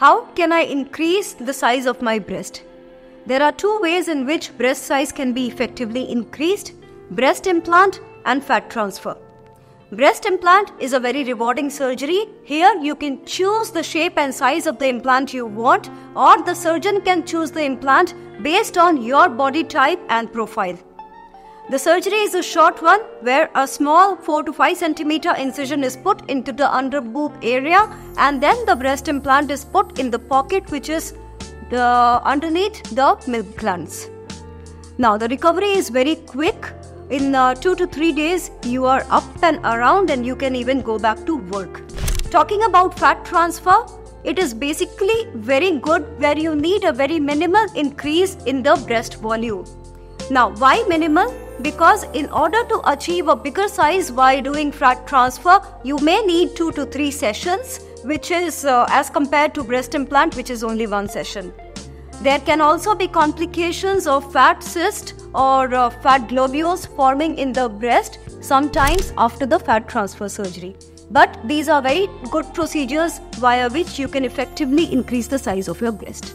How can I increase the size of my breast? There are two ways in which breast size can be effectively increased breast implant and fat transfer. Breast implant is a very rewarding surgery. Here you can choose the shape and size of the implant you want, or the surgeon can choose the implant based on your body type and profile. The surgery is a short one where a small 4 to 5 centimeter incision is put into the under boob area and then the breast implant is put in the pocket which is the underneath the milk glands. Now the recovery is very quick. In uh, two to three days you are up and around and you can even go back to work. Talking about fat transfer it is basically very good where you need a very minimal increase in the breast volume. Now why minimal because in order to achieve a bigger size while doing fat transfer you may need 2 to 3 sessions which is uh, as compared to breast implant which is only one session there can also be complications of fat cyst or uh, fat globules forming in the breast sometimes after the fat transfer surgery. But these are very good procedures via which you can effectively increase the size of your breast.